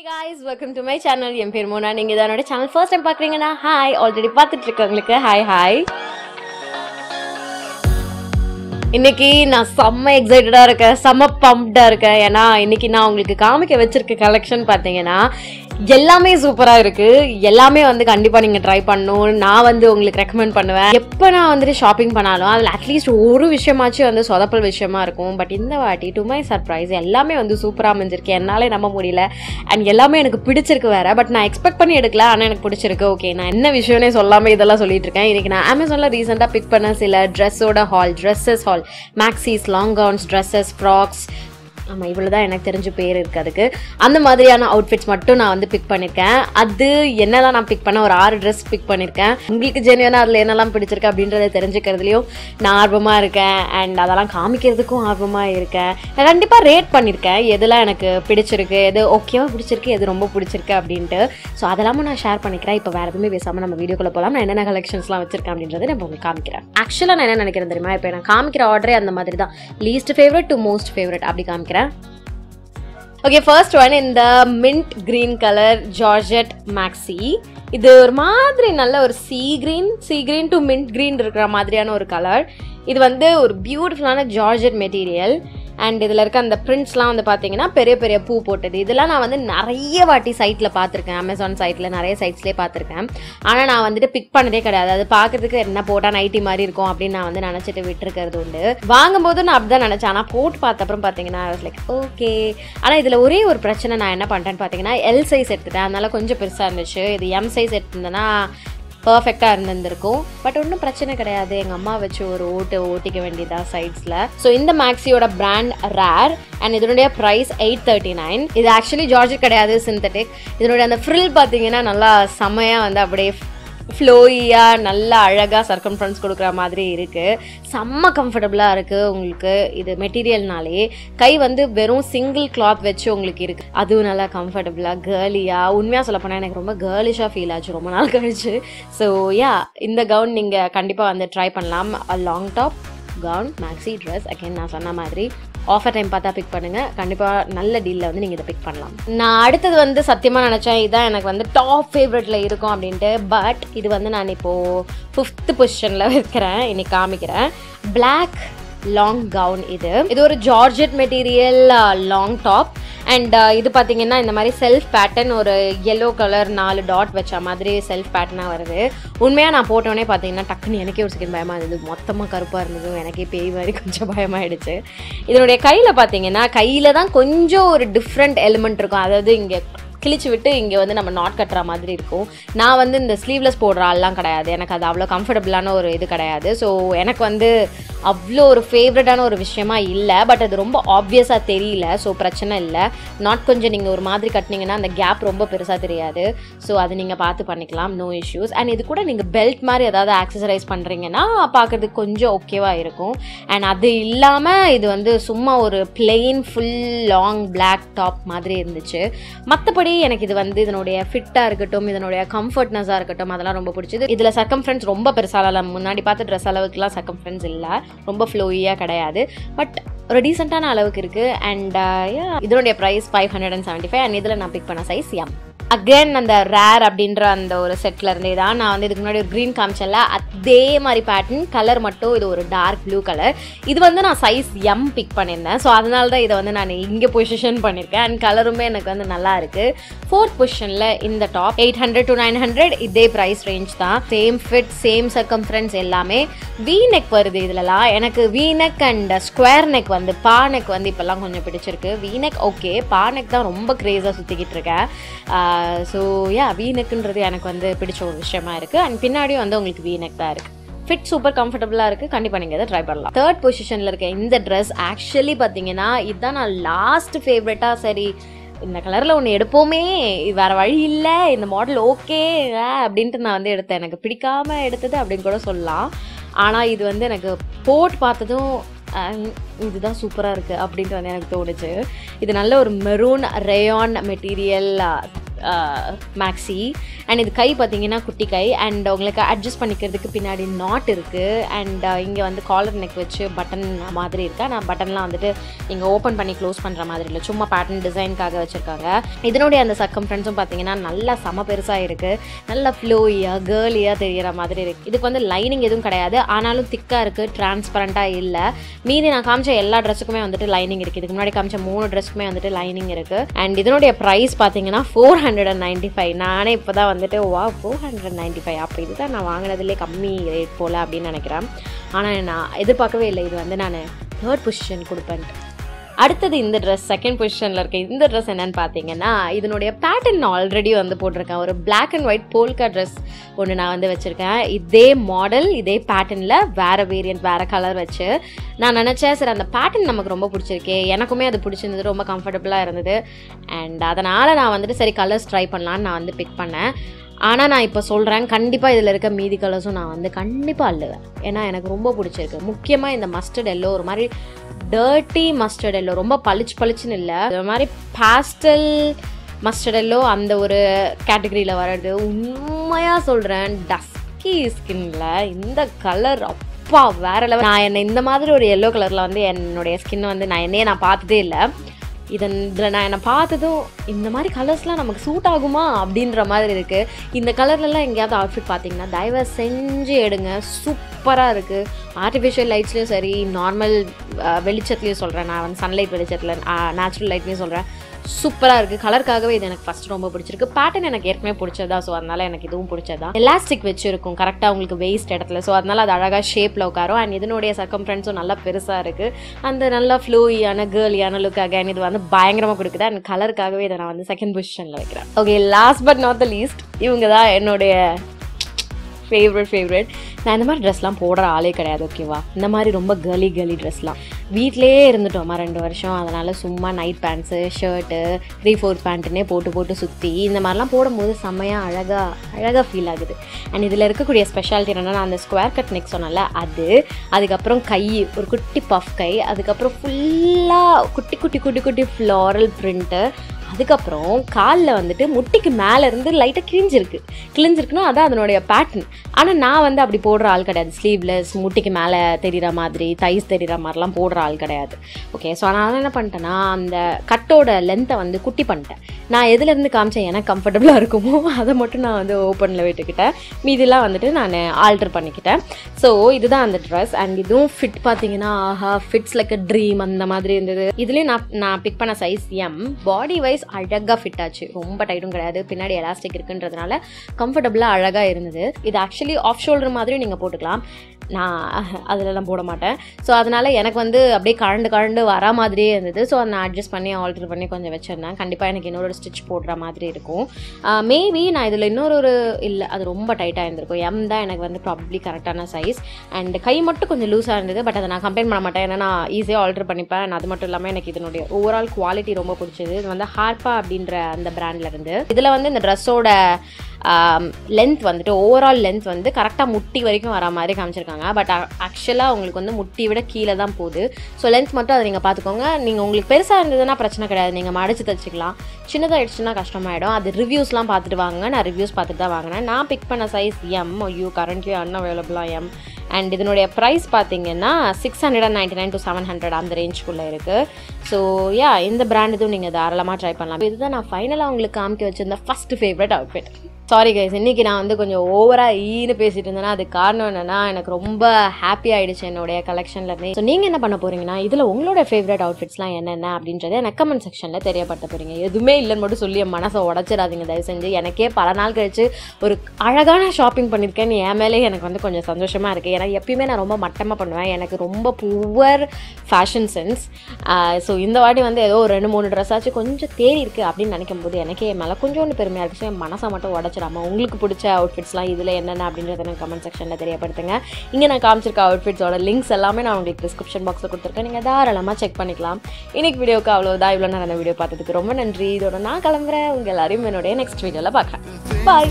Hey guys welcome to my channel என் பேர் மோனா. நீங்கள் இதனோட சேனல் ஃபர்ஸ்ட் டைம் பார்க்குறீங்கன்னா ஹாய் ஆல்ரெடி பார்த்துட்டு இருக்கவங்களுக்கு ஹாய் ஹாய் இன்னைக்கு நான் செம்ம எக்ஸைட்டடாக இருக்கேன் செம்ம பம்ப்டாக இருக்கேன். ஏன்னா இன்னைக்கு நான் உங்களுக்கு காமிக்க வச்சிருக்க கலெக்ஷன் பார்த்தீங்கன்னா எல்லாமே சூப்பராக இருக்குது எல்லாமே வந்து கண்டிப்பாக நீங்கள் ட்ரை பண்ணணும். நான் வந்து உங்களுக்கு ரெக்கமெண்ட் பண்ணுவேன். எப்போ நான் வந்துட்டு ஷாப்பிங் பண்ணாலும் அதில் அட்லீஸ்ட் ஒரு விஷயமாச்சும் வந்து சொதப்பல் விஷயமா இருக்கும். பட் இந்த வாட்டி டு மை சர்ப்ரைஸ் எல்லாமே வந்து சூப்பராக அமைஞ்சிருக்கு. என்னாலே நம்ப முடியல. அண்ட் எல்லாமே எனக்கு பிடிச்சிருக்கு வேறு. பட் நான் எக்ஸ்பெக்ட் பண்ணி எடுக்கல. ஆனால் எனக்கு பிடிச்சிருக்கு. ஓகே நான் என்ன விஷயம்னே சொல்லாமல் இதெல்லாம் சொல்லிட்டு இருக்கேன். இன்றைக்கி நான் அமேசானில் ரீசெண்டாக பிக் பண்ண சில ட்ரெஸ்ஸோட all dresses all maxis long gowns dresses frocks ஆமாம் இவ்வளோ தான் எனக்கு தெரிஞ்ச பேர் இருக்குது அதுக்கு. அந்த மாதிரியான அவுட்ஃபிட்ஸ் மட்டும் நான் வந்து பிக் பண்ணியிருக்கேன் அது என்னெல்லாம் நான் பிக் பண்ண ஒரு ஆறு ட்ரெஸ் பிக் பண்ணியிருக்கேன் உங்களுக்கு ஜென்யூனாக அதில் என்னெல்லாம் பிடிச்சிருக்கு அப்படின்றத தெரிஞ்சுக்கிறதுலையும் நான் ஆர்வமாக இருக்கேன். அண்ட் அதெல்லாம் காமிக்கிறதுக்கும் ஆர்வமாக இருக்கேன். நான் கண்டிப்பாக ரேட் பண்ணியிருக்கேன் எதெல்லாம் எனக்கு பிடிச்சிருக்கு எது ஓகேவா பிடிச்சிருக்கு எது ரொம்ப பிடிச்சிருக்கு அப்படின்ட்டு. ஸோ அதெல்லாமும் நான் ஷேர் பண்ணிக்கிறேன். இப்போ வேறு எதுவுமே பேசாமல் நம்ம வீடியோக்குள்ளே போகலாம் நான் என்னென்ன கலெக்ஷன்ஸ்லாம் வச்சிருக்கேன் அப்படின்றத நான் உங்களுக்கு காமிக்கிறேன். ஆக்சுவலாக நான் என்ன நினைக்கிறேன் தெரியுமா? இப்போ நான் காமிக்கிற ஆர்டரே அந்த மாதிரி தான் least favourite to most favourite அப்படி காமிக்கிறேன். ஓகே ஃபர்ஸ்ட் ஒன் இந்த mint green colour georgette maxi இது ஒரு மாதிரி நல்ல ஒரு sea green sea green to mint green இருக்கிற மாதிரியான ஒரு கலர் இது வந்து ஒரு பியூட்டிஃபுல்லான ஜார்ஜெட் மெட்டீரியல் அண்ட் இதில் இருக்க அந்த பிரிண்ட்ஸ்லாம் வந்து பார்த்தீங்கன்னா பெரிய பெரிய பூ போட்டது. இதெல்லாம் நான் வந்து நிறைய வாட்டி சைட்டில் பார்த்துருக்கேன் அமேசான் சைட்டில் நிறைய சைட்ஸ்லேயே பார்த்துருக்கேன் ஆனால் நான் வந்துட்டு பிக் பண்ணதே கிடையாது. அது பார்க்கறதுக்கு என்ன போட்டால் நைட்டி மாதிரி இருக்கும் அப்படின்னு நான் வந்து நினச்சிட்டு விட்டுருக்கிறது உண்டு. வாங்கும்போது நான் அப்படி தான் நினச்சேன். ஆனால் போட்டு பார்த்த அப்புறம் பார்த்தீங்கன்னா லைக் ஓகே ஆனால் இதில் ஒரே ஒரு பிரச்சனை நான் என்ன பண்ணிட்டேன்னு பார்த்தீங்கன்னா எல் சைஸ் எடுத்துட்டேன். அதனால கொஞ்சம் பெருசாக இருந்துச்சு. இது எம் சைஸ் எடுத்திருந்தேன்னா பர்ஃபெக்டாக இருந்திருந்திருக்கும். பட் ஒன்றும் பிரச்சனை கிடையாது. எங்கள் அம்மா வச்சு ஒரு ஓட்டு ஓட்டிக்க வேண்டியதா சைட்ஸில் ஸோ இந்த மேக்ஸியோட பிராண்ட் ரேர் அண்ட் இதனுடைய ப்ரைஸ் எயிட் தேர்ட்டி நைன் இது ஆக்சுவலி ஜார்ஜ் கிடையாது சிந்தட்டிக் இதனுடைய அந்த ஃப்ரில் பார்த்தீங்கன்னா நல்லா செமையாக வந்து அப்படியே ஃப்ளோயியாக நல்லா அழகாக சர்க்கம்ஃபரன்ஸ் கொடுக்குற மாதிரி இருக்குது செம்ம கம்ஃபர்டபுளாக இருக்குது உங்களுக்கு இது மெட்டீரியல்னாலே கை வந்து வெறும் சிங்கிள் கிளாத் வச்சு உங்களுக்கு இருக்குது அதுவும் நல்லா கம்ஃபர்டபுளாக கேர்லியாக உண்மையாக சொல்லப்போனால் எனக்கு ரொம்ப கேர்லிஷாக ஃபீல் ஆச்சு ரொம்ப நாள் கழிச்சு. ஸோ யா இந்த கவுன் நீங்கள் கண்டிப்பாக வந்து ட்ரை பண்ணலாம். Long top gown maxi dress again நான் சொன்ன மாதிரி ஆஃபர் டைம் பார்த்தா பிக் பண்ணுங்கள் கண்டிப்பாக நல்ல டீலில் வந்து நீங்கள் இதை பிக் பண்ணலாம். நான் அடுத்தது வந்து சத்தியமாக நினச்சேன் இதுதான் எனக்கு வந்து டாப் ஃபேவரட்டில் இருக்கும் அப்படின்ட்டு பட் இது வந்து நான் இப்போது ஃபிஃப்த்து பொசிஷனில் வைக்கிறேன் இன்னைக்கு காமிக்கிறேன். பிளாக் லாங் கவுன் இது. இது ஒரு georgette material long top and இது பார்த்தீங்கன்னா இந்த மாதிரி செல்ஃப் பேட்டர்ன் ஒரு எல்லோ கலர் நாலு டாட் வச்ச மாதிரி செல்ஃப் பேட்டர்னாக வருது. உண்மையாக நான் போட்டோன்னே பார்த்தீங்கன்னா டக்குன்னு எனக்கே ஒரு செகண்ட் பயமாக இருந்தது. மொத்தமாக கருப்பாக இருந்ததும் எனக்கே பேய் மாதிரி கொஞ்சம் பயமாயிடுச்சு. இதனுடைய கையில் பார்த்தீங்கன்னா கையில் தான் கொஞ்சம் ஒரு டிஃப்ரெண்ட் எலிமெண்ட் இருக்கும். அதாவது இங்கே கிழிச்சு விட்டு இங்கே வந்து நம்ம நாட் கட்டுற மாதிரி இருக்கும். நான் வந்து இந்த ஸ்லீவ்லெஸ் போடுற ஆள்லாம் கிடையாது. எனக்கு அது அவ்வளோ கம்ஃபர்டபுளான ஒரு இது கிடையாது. ஸோ எனக்கு வந்து அவ்வளோ ஒரு ஃபேவரட்டான ஒரு விஷயமா இல்லை. பட் அது ரொம்ப ஆப்வியஸாக தெரியல. ஸோ பிரச்சனை இல்லை. நாட் கொஞ்சம் நீங்கள் ஒரு மாதிரி கட்டினீங்கன்னா அந்த கேப் ரொம்ப பெருசாக தெரியாது. ஸோ அது நீங்கள் பார்த்து பண்ணிக்கலாம். நோ இஷ்யூஸ் அண்ட் இது கூட நீங்கள் பெல்ட் மாதிரி ஏதாவது ஆக்சசரைஸ் பண்ணுறீங்கன்னா பார்க்குறதுக்கு கொஞ்சம் ஓகேவாக இருக்கும். அண்ட் அது இல்லாமல் இது வந்து சும்மா ஒரு plain full long black top மாதிரி இருந்துச்சு. மற்றபடி எனக்கு இது வந்து இதனுடைய ஃபிட்டாக இருக்கட்டும் இதனுடைய கம்ஃபர்ட்னஸாக இருக்கட்டும் அதெல்லாம் ரொம்ப பிடிச்சது. இதில் ஃப்ரெண்ட்ஸ் ரொம்ப பெருசால முன்னாடி பார்த்த ட்ரெஸ் அளவுக்குலாம் சர்க்கம்ஃபரன்ஸ் இல்லை. ரொம்ப ஃப்ளோயியாக கிடையாது. பட் ஒரு டீசெண்டான அளவுக்கு இருக்குது அண்ட் uh, இதனுடைய price five hundred and seventy five and இதில் நான் பிக் பண்ண சைஸ் எம் அகேன் அந்த ரேர் அப்படின்ற அந்த ஒரு செட்டில் இருந்தே தான் நான் வந்து இதுக்கு முன்னாடி ஒரு க்ரீன் காமிச்சல அதே மாதிரி பேட்டர்ன் கலர் மட்டும் இது ஒரு டார்க் ப்ளூ கலர் இது வந்து நான் சைஸ் எம் பிக் பண்ணியிருந்தேன். ஸோ அதனால தான் இதை வந்து நான் இங்கே பொசிஷன் பண்ணியிருக்கேன். அண்ட் கலருமே எனக்கு வந்து நல்லா இருக்குது ஃபோர்த் பொசிஷனில் இந்த top eight hundred to nine hundred இதே ப்ரைஸ் ரேஞ்ச் தான். சேம் ஃபிட் சேம் சர்க்கம்ஃபரன்ஸ் எல்லாமே. வி நெக் வருது இதுலலாம். எனக்கு V neck and square neck வந்து பா நெக் வந்து இப்போல்லாம் கொஞ்சம் பிடிச்சிருக்கு. வி நெக் ஓகே பா நெக் தான் ரொம்ப க்ரேஸாக சுற்றிக்கிட்டு இருக்கேன். ஸோ யா வீனக்குன்றது எனக்கு வந்து பிடிச்ச ஒரு விஷயமா இருக்குது அண்ட் பின்னாடியும் வந்து உங்களுக்கு வீனக் தான் இருக்குது ஃபிட் சூப்பர் கம்ஃபர்டபுளாக இருக்குது கண்டிப்பாக நீங்கள் இதை ட்ரை பண்ணலாம். தேர்ட் பொசிஷனில் இருக்க இந்த ட்ரெஸ் ஆக்சுவலி பார்த்தீங்கன்னா இதுதான் நான் லாஸ்ட் ஃபேவரட்டாக சரி இந்த கலரில் ஒன்று எடுப்போமே இது வேறு வழி இல்லை இந்த மாடல் ஓகே அப்படின்ட்டு நான் வந்து எடுத்தேன். எனக்கு பிடிக்காம எடுத்தது அப்படின்னு கூட சொல்லலாம். ஆனால் இது வந்து எனக்கு போட் பார்த்ததும் இதுதான் சூப்பராக இருக்குது அப்படின்ட்டு வந்து எனக்கு தோணுச்சு. இது நல்ல ஒரு maroon rayon material Uh, maxi and இது கை பார்த்தீங்கன்னா குட்டி கை. அண்ட் உங்களுக்கு அட்ஜஸ்ட் பண்ணிக்கிறதுக்கு பின்னாடி நாட் இருக்குது அண்ட் uh, இங்கே வந்து காலர் நெக் வச்சு பட்டன் மாதிரி இருக்கா? நான் பட்டன்லாம் வந்துட்டு இங்கே ஓப்பன் பண்ணி க்ளோஸ் பண்ணுற மாதிரி இல்லை. சும்மா பேட்டர்ன் டிசைனுக்காக வச்சுருக்காங்க. இதனுடைய அந்த சக்கம் ஃப்ரெண்ட்ஸும் பார்த்தீங்கன்னா நல்லா செம பெருசாக இருக்குது நல்லா ஃப்ளோயாக கேர்லியாக தெரிகிற மாதிரி இருக்குது இதுக்கு வந்து லைனிங் எதுவும் கிடையாது. ஆனாலும் திக்காக இருக்குது டிரான்ஸ்பரண்ட்டாக இல்லை. மீதி நான் காமிச்ச எல்லா ட்ரெஸ்ஸுக்குமே வந்துட்டு லைனிங் இருக்குது இதுக்கு முன்னாடி காமிச்ச மூணு ட்ரெஸ்ஸுக்குமே வந்துட்டு லைனிங் இருக்குது அண்ட் இதனுடைய ப்ரைஸ் பார்த்தீங்கன்னா four hundred and ninety five நானே இப்போ தான் வந்துட்டு வா ஃபோர் ஹண்ட்ரட் நைன்ட்டி ஃபைவ் அப்போ இதுதான் நான் வாங்கினதுலே கம்மி ரேட் போல் அப்படின்னு நினைக்கிறேன். ஆனால் நான் எதிர்பார்க்கவே இல்லை. இது வந்து நான் தேர்ட் பொசிஷன் கொடுப்பேன்ட்டு. அடுத்தது இந்த ட்ரெஸ் செகண்ட் பொசிஷனில் இருக்க இந்த ட்ரெஸ் என்னன்னு பார்த்தீங்கன்னா இதனுடைய பேட்டர்ன் ஆல்ரெடி வந்து போட்டிருக்கேன். ஒரு black and white polka dress ஒன்று நான் வந்து வச்சுருக்கேன். இதே மாடல் இதே பேட்டர்னில் வேறு வேரியன்ட் வேறு கலர் வச்சு நான் நினச்சேன் சரி அந்த பேட்டர்ன் நமக்கு ரொம்ப பிடிச்சிருக்கே. எனக்குமே அது பிடிச்சிருந்தது ரொம்ப கம்ஃபர்டபுளாக இருந்தது. அண்ட் அதனால் நான் வந்துட்டு சரி கலர்ஸ் ட்ரை பண்ணலான்னு நான் வந்து பிக் பண்ணேன். ஆனால் நான் இப்போ சொல்கிறேன் கண்டிப்பாக இதில் இருக்க மீதி கலர்ஸும் நான் வந்து கண்டிப்பாக அள்ளுவேன். ஏன்னா எனக்கு ரொம்ப பிடிச்சிருக்கு. முக்கியமாக இந்த மஸ்டர்ட் எல்லோ ஒரு மாதிரி டர்ட்டி மஸ்டர்ட் எல்லோ ரொம்ப பளிச்சு பளிச்சுன்னு இல்லை. ஒரு மாதிரி பாஸ்டல் மஸ்டர்ட் எல்லோ அந்த ஒரு கேட்டகரியில் வர்றது. உண்மையாக சொல்கிறேன் டஸ்கி ஸ்கின்ல இந்த கலர் அப்பா வேற லெவல் நான் என்னை இந்த மாதிரி ஒரு எல்லோ கலரில் வந்து என்னுடைய ஸ்கின்னை வந்து நான் என்னையே நான் பார்த்ததே இல்லை. இதன் இதில் நான் என்னை பார்த்ததும் இந்த மாதிரி கலர்ஸ்லாம் நமக்கு சூட் ஆகுமா அப்படின்ற மாதிரி இருக்குது இந்த கலர்லலாம் எங்கேயாவது அவுட்ஃபிட் பார்த்தீங்கன்னா தயவு செஞ்சு எடுங்க. சூப்பராக இருக்குது ஆர்டிஃபிஷியல் லைட்ஸ்லேயும் சரி நார்மல் வெளிச்சத்துலேயும் சொல்கிறேன் நான் வந்து சன்லைட் வெளிச்சத்தில் நேச்சுரல் லைட்லேயும் சொல்கிறேன் சூப்பராக இருக்குது கலருக்காகவே இது எனக்கு ஃபஸ்ட் ரொம்ப பிடிச்சிருக்கு. பேட்டர்ன் எனக்கு ஏற்கனவே பிடிச்சதா ஸோ அதனால் எனக்கு இதுவும் பிடிச்சதா. எலாஸ்டிக் வச்சுருக்கும். கரெக்டாக உங்களுக்கு வெயிஸ்ட் இடத்துல. ஸோ அதனால் அது அழகாக ஷேப்பில் உட்காரும். அண்ட் இதனுடைய சர்க்கம்ஃபரன்ஸும் நல்லா பெருசாக இருக்குது அந்த நல்லா ஃப்ளூயான கேர்லியான லுக் அகைன் இது வந்து பயங்கரமாக கொடுக்குது அண்ட் கலருக்காகவே இதை நான் வந்து செகண்ட் பொசிஷனில் வைக்கிறேன். Okay last but not the least இவங்க தான் என்னுடைய ஃபேவரட் ஃபேவரட் நான் இந்த மாதிரி ட்ரெஸ்லாம் போடுற ஆளே கிடையாது ஓகேவா இந்த மாதிரி ரொம்ப கலி கலி ட்ரெஸ்லாம் வீட்டிலேயே இருந்துட்டோமா ரெண்டு வருஷம். அதனால் சும்மா night pants shirt three fourth பேண்ட்டுன்னே போட்டு போட்டு சுற்றி இந்த மாதிரிலாம் போடும்போது செம்மையாக அழகாக அழகாக ஃபீல் ஆகுது. அண்ட் இதில் இருக்கக்கூடிய ஸ்பெஷாலிட்டி என்னென்னா நான் அந்த ஸ்கொயர் கட் நெக் சொன்னல அது அதுக்கப்புறம் கை ஒரு குட்டி பஃப் கை அதுக்கப்புறம் ஃபுல்லாக குட்டி குட்டி குட்டி குட்டி ஃப்ளாரல் ப்ரிண்ட்டு அதுக்கப்புறம் காலில் வந்துட்டு முட்டிக்கு மேலே இருந்து லைட்டாக கிழிஞ்சிருக்கு. கிழிஞ்சிருக்குன்னா அதான் அதனுடைய பேட்டர்ன் ஆனால் நான் வந்து அப்படி போடுற ஆள் கிடையாது. ஸ்லீவ்லெஸ் முட்டிக்கு மேலே தெரிகிற மாதிரி தைஸ் தெரிகிற மாதிரிலாம் போடுற ஆள் கிடையாது. ஓகே ஸோ நான் என்ன பண்ணிட்டேன்னா அந்த கட்டோட லென்த்தை வந்து குட்டி பண்ணிட்டேன். நான் எதுலேருந்து காமிச்சேன்? எனக்கு கம்ஃபர்டபுளாக இருக்குமோ அதை மட்டும் நான் வந்து ஓப்பனில் விட்டுக்கிட்டேன். மீதிலாம் வந்துட்டு நான் ஆல்டர் பண்ணிக்கிட்டேன். ஸோ இதுதான் அந்த ட்ரெஸ் அண்ட் இதுவும் ஃபிட் பார்த்தீங்கன்னா ஆஹா ஃபிட்ஸ் லைக் அ ட்ரீம் அந்த மாதிரி இருந்தது. இதுலேயும் நான் நான் பிக் பண்ண சைஸ் எம் பாடி வைஸ் அழகாக ஃபிட் ஆச்சு. ரொம்ப டைட்டும் கிடையாது. பின்னாடி எலாஸ்டிக் இருக்குன்றதுனால கம்ஃபர்டபுளாக அழகாக இருந்தது. இது ஆக்சுவலி ஆஃப் ஷோல்டர் மாதிரியும் நீங்கள் போட்டுக்கலாம். நான் அதிலலாம் போட மாட்டேன் ஸோ அதனால் எனக்கு வந்து அப்படியே கழண்டு கழண்டு வர மாதிரியே இருந்தது. ஸோ நான் அட்ஜஸ்ட் பண்ணி ஆல்டர் பண்ணி கொஞ்சம் வச்சுருந்தேன். கண்டிப்பாக எனக்கு இன்னொரு ஸ்டிச் போடுற மாதிரி இருக்கும். மேபி நான் இதில் இன்னொரு ஒரு இல்லை அது ரொம்ப டைட்டாக இருந்திருக்கும். எம் தான் எனக்கு வந்து ப்ராப்ளி கரெக்டான சைஸ் அண்ட் கை மட்டும் கொஞ்சம் லூஸாக இருந்தது. பட் அதை நான் கம்பேர் பண்ண மாட்டேன். ஏன்னா நான் ஈஸியாக ஆல்டர் பண்ணிப்பேன். And அது மட்டும் இல்லாமல் எனக்கு இதனுடைய ஓவரால் குவாலிட்டி ரொம்ப பிடிச்சது. இது வந்து ஹார்பா அப்படின்ற அந்த பிராண்ட்லேருந்து இதில் வந்து இந்த ட்ரெஸ்ஸோட லென்த் வந்துட்டு ஓவரால் லென்த் வந்து கரெக்டாக முட்டி வரைக்கும் வர மாதிரி காமிச்சிருக்காங்க. பட் ஆக்சுவலாக உங்களுக்கு வந்து முட்டி விட கீழே தான் போகுது. ஸோ லென்த் மட்டும் அதை நீங்கள் பார்த்துக்கோங்க. நீங்கள் உங்களுக்கு பெருசாக இருந்ததுன்னா பிரச்சனை கிடையாது. நீங்கள் மடிச்சு தச்சுக்கலாம். சின்னதாகிடுச்சுன்னா கஷ்டமாயிடும். அது ரிவ்யூஸ்லாம் பார்த்துட்டு வாங்க நான் ரிவ்யூஸ் பார்த்துட்டு தான் வாங்கினேன். நான் பிக் பண்ண சைஸ் எம் ஐயோ கரண்ட்லி அன்அவைலபிளாக எம் அண்ட் இதனுடைய ப்ரைஸ் பார்த்தீங்கன்னா six hundred and ninety nine to seven hundred அந்த ரேஞ்சுக்குள்ளே இருக்குது ஸோ யா இந்த பிராண்ட் இதுவும் நீங்கள் தாராளமாக ட்ரை பண்ணலாம். இதுதான் நான் ஃபைனலாக உங்களுக்கு காமிக்க வச்சிருந்த first favourite outfit sorry guys இன்னைக்கு நான் வந்து கொஞ்சம் ஓவராக ஈன்னு பேசிகிட்டு இருந்தேன்னா அது காரணம் என்னென்னா எனக்கு ரொம்ப ஹாப்பி ஆகிடுச்சு என்னுடைய கலெக்ஷன்லேருந்து ஸோ நீங்கள் என்ன பண்ண போகிறீங்கன்னா இதில் உங்களோட ஃபேவரட் அவுட்ஃபிட்ஸ்லாம் என்னென்ன அப்படின்றத எனக்கு கமெண்ட் செக்ஷனில் தெரியப்படுத்த போகிறீங்க எதுவுமே இல்லைன்னு மட்டும் சொல்லி என் மனசை உடச்சிடாதீங்க. தயவு செஞ்சு எனக்கே பல நாள் கழிச்சு ஒரு அழகான ஷாப்பிங் பண்ணியிருக்கேன்னு என் மேலே எனக்கு வந்து கொஞ்சம் சந்தோஷமாக இருக்குது ஏன்னா எப்பயுமே நான் ரொம்ப மட்டமாக பண்ணுவேன். எனக்கு ரொம்ப புவர் ஃபேஷன் சென்ஸ் ஸோ இந்த வாட்டி வந்து ஏதோ ஒரு ரெண்டு மூணு ட்ரெஸ் ஆச்சு கொஞ்சம் தேறி இருக்குது அப்படின்னு நினைக்கும் போது எனக்கே என் மேலே கொஞ்சோண்டு பெருமையாக இருக்குது ஸோ என் மனசை மட்டும் ஆமாம் உங்களுக்கு பிடிச்ச அவுட்ஃபிட்ஸ்லாம் இதில் என்னென்ன அப்படின்றத எனக்கு கமெண்ட் செக்ஷனில் தெரியப்படுத்துங்க. இங்கே நான் காமிச்சிருக்க அவுட்ஃபிட்ஸோட லிங்க்ஸ் எல்லாமே நான் உங்களுக்கு டிஸ்கிரிப்ஷன் பாக்ஸில் கொடுத்துருக்கேன். நீங்கள் தாராளமாக செக் பண்ணிக்கலாம். இன்னைக்கு வீடியோக்கு அவ்வளோதான் இவ்வளோ நான் அந்த வீடியோ பார்த்ததுக்கு ரொம்ப நன்றி. இதோட நான் கிளம்புறேன். உங்கள் எல்லாரையும் என்னுடைய நெக்ஸ்ட் வீடியோவில் பார்க்குறேன். பாய்